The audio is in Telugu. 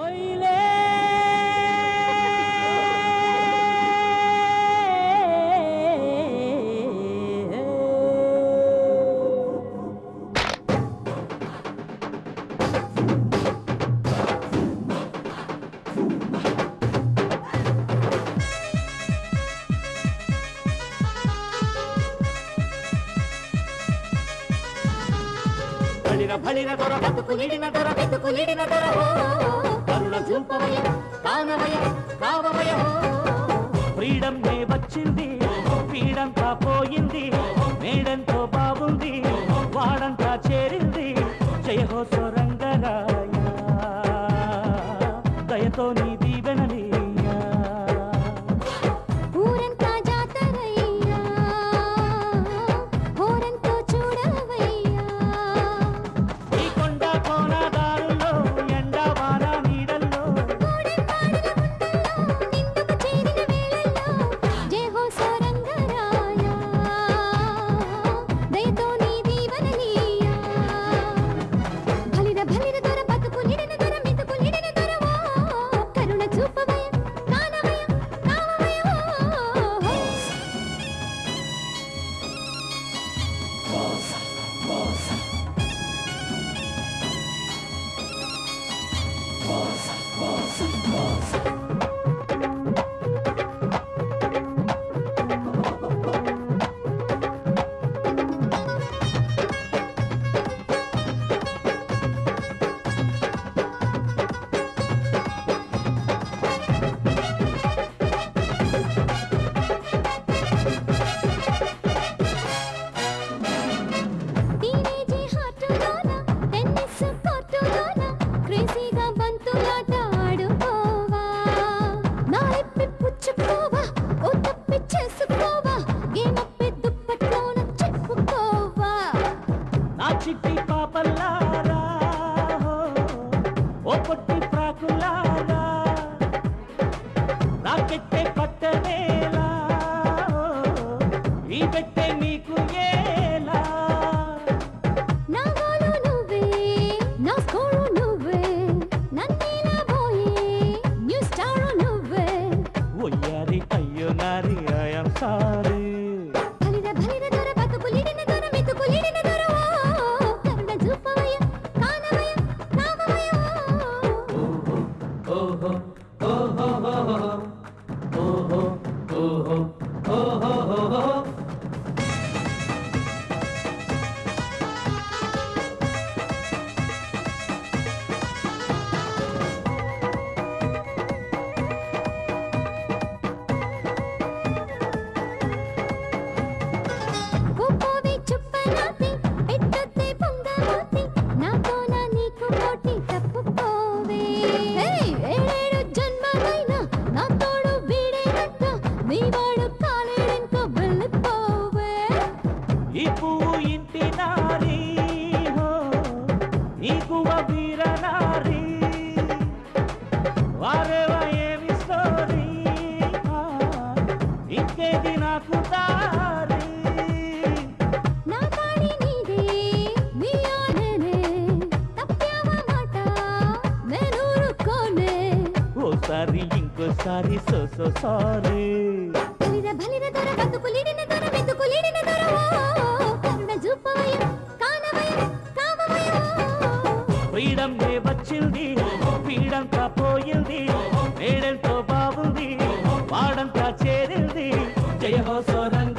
Oi! బలిర బలిర దొర బతుకులిడిన దొర బతుకులిడిన దొర. కరుణ చూపవయ్య కానవయ్య పట్టనేలా ఈ పెట్టే నీకు ఏ oh, oh, oh. సారీ ఇంకోసారి సో సో సారీ. బలిర బలిర దొర బతుకులిడిన దొర మెతుకులిడిన దొర ఓ కరుణ చూపవయం కానవయం కామవయం. ఫ్రీడమ్ డే వచ్చింది? ఫ్రీడమ్ కా పోయింది? 以后坐等